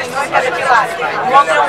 senhor e cada O homem é um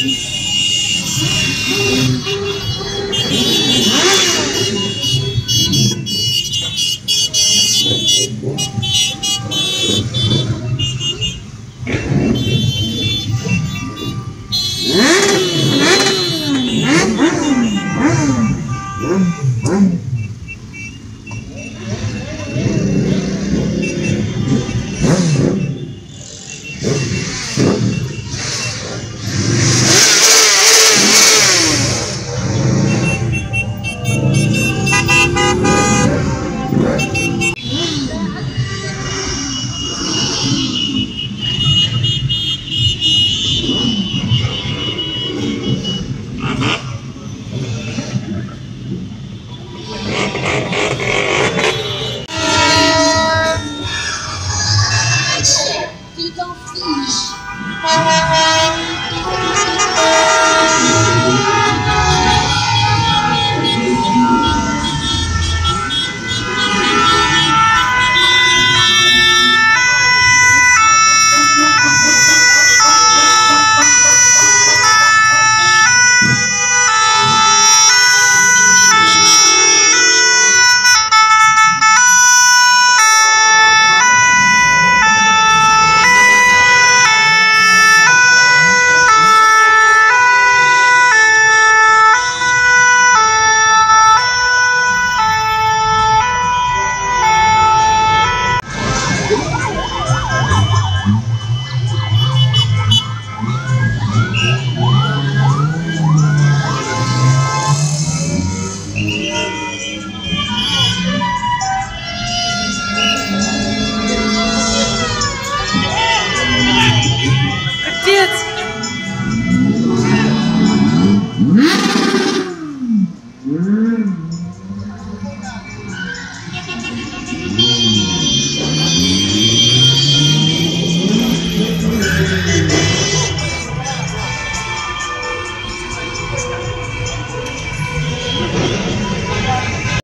Thank you. don't